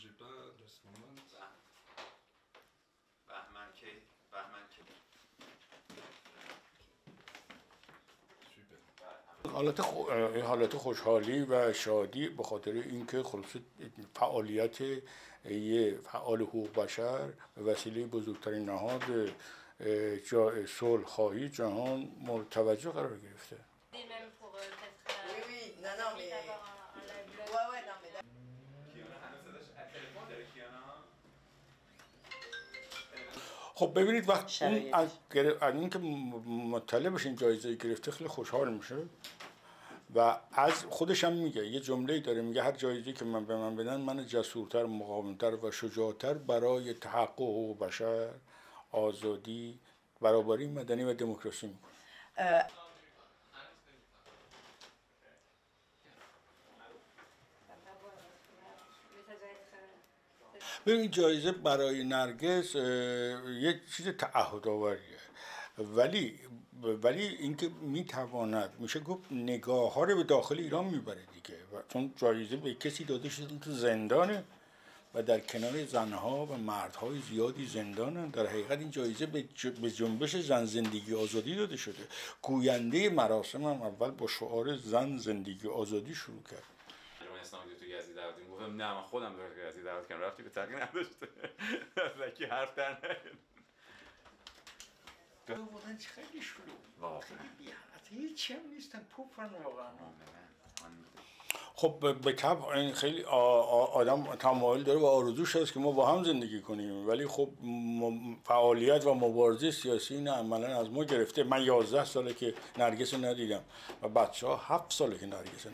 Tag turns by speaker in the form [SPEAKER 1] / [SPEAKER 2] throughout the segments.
[SPEAKER 1] bougez pas de ce moment.
[SPEAKER 2] حالت, خو... حالت خوشحالی و شادی به خاطر اینکه خلاص فعالیت یه فعال حقوق بشر به وسیله بزرگترین نهاد جا... صلح خواهی جهان مورد توجه قرار گرفته. خب ببینید وقت اون. از, از اینکه م- مطلع بشین جایزه گرفته خیلی خوشحال میشه و از خودش هم میگه یه جمله داره میگه هر جایزه که من به من بدن من جسورتر مقاومتر و شجاعتر برای تحقق حقوق بشر آزادی برابری مدنی و دموکراسی می‌کنه ببین جایزه برای نرگس یه چیز تعهد آوریه ولی ولی اینکه می‌تواند میشه گفت نگاه ها رو به داخل ایران می‌بره دیگه. و چون جایزه به کسی داده شده تو زندانه و در کنار زنها و مردهای زیادی زندانن. در حقیقت این جایزه به جنبش زن زندگی آزادی داده شده. گوینده مراسم هم اول با شعار زن زندگی آزادی شروع کرد.
[SPEAKER 3] اسلامی تو یزدی دعوت این گفتم نه من خودم دارم یزدی دعوت کردم رفتی به تقیی نداشته. از کی حرف در نیاد.
[SPEAKER 2] بودن خیلی شلوغ.
[SPEAKER 3] واقعا.
[SPEAKER 2] هیچ هم نیستن. پوپن واقعا. خب به- این خیلی آدم تمایل داره و آرزوش هست که ما با هم زندگی کنیم. ولی خب فعالیت و مبارزه سیاسی این عملا از ما گرفته. من 11 ساله که نرگس رو ندیدم و بچه ها 7 ساله که نرگس رو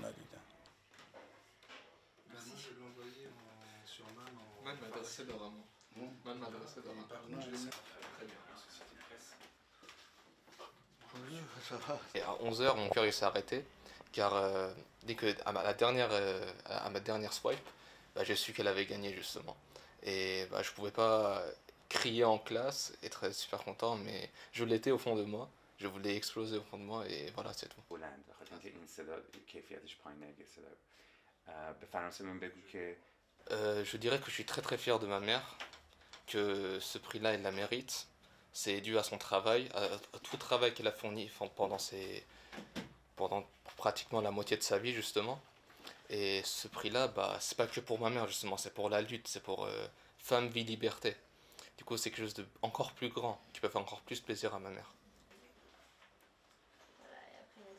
[SPEAKER 1] MAM en.
[SPEAKER 4] من مدرسه دارم من مدرسه دارم
[SPEAKER 1] Par contre, je l'ai
[SPEAKER 4] Très bien.
[SPEAKER 5] Et à 11h, mon cœur il s'est arrêté, car euh, dès que à ma, la dernière, euh, à ma dernière swipe, bah, j'ai su qu'elle avait gagné justement. Et bah, je pouvais pas crier en classe, être super content, mais je l'étais au fond de moi. Je voulais exploser au fond de moi et voilà, c'est tout.
[SPEAKER 3] بلند بخاطر اینکه این صدا کیفیتش پایین نگه صدا اه، به فرانسه من بگو که
[SPEAKER 5] euh, je dirais que je suis très très fier de ma mère, que ce prix-là, elle la mérite. C'est dû à son travail, à, tout travail qu'elle a fourni pendant, ses, pendant pratiquement la moitié de sa vie, justement. Et ce prix-là, bah, c'est pas que pour ma mère, justement, c'est pour la lutte, c'est pour euh, femme, vie, liberté. Du coup, c'est quelque chose de plus grand, qui peut faire encore plus plaisir à ma mère.
[SPEAKER 6] voilà, et après,